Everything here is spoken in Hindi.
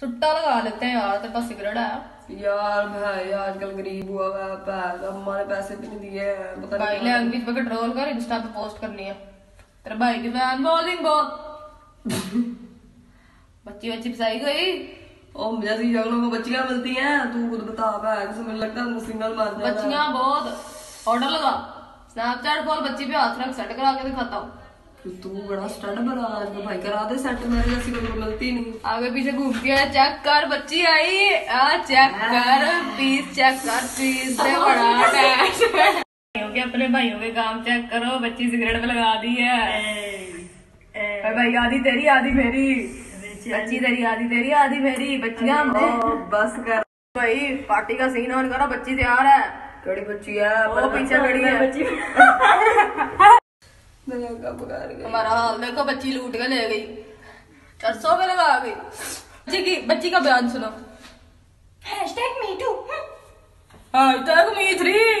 सुट्टा लगा लेते हैं यार तेरे पास सिगरेट है। यार भाई आजकल गरीब हुआ है पैसा हमारे पैसे भी नहीं दिए पता भाई नहीं लैंग्वेज पे कंट्रोल कर इंस्टा पे पोस्ट करनी है। तेरे भाई की फ़ैन बॉलिंग बहुत बच्ची बच्ची फसाई गई ओ जैसी जगलों को बच्चियाँ मिलती हैं तू खुद बता भाई किसे मुझे लगता है सिंगल मार जाएगा बच्चियाँ बहुत। ऑर्डर लगा। स्नैपचैट खोल बच्ची पे हाथ रख सेट करा के दिखाता हूँ। तू बड़ा स्टंट बना आजकल भाई करा दे सेट मेरे जैसी कोई को मिलती नहीं आगे पीछे घूमती है चेक कर बच्ची आई आ चेक कर पीस चेक कर पीस से बड़ा अटैच भाइयों के अपने भाइयों के काम चेक करो बच्ची सिगरेट पे लगा दी है भाई भाई आधी तेरी आधी मेरी बच्ची तेरी आधी तेरी आधी मेरी बच्चियां ओ बस कर भाई पार्टी का सीन ऑन करो बच्ची तैयार है कड़ी बच्ची है वो पीछे खड़ी है बच्ची मैं कब कर गई हमारा हाल देखो बच्ची लूट के ले गई सरसों में लगा गई बच्ची की बच्ची का बयान सुनो hashtag me too hashtag me three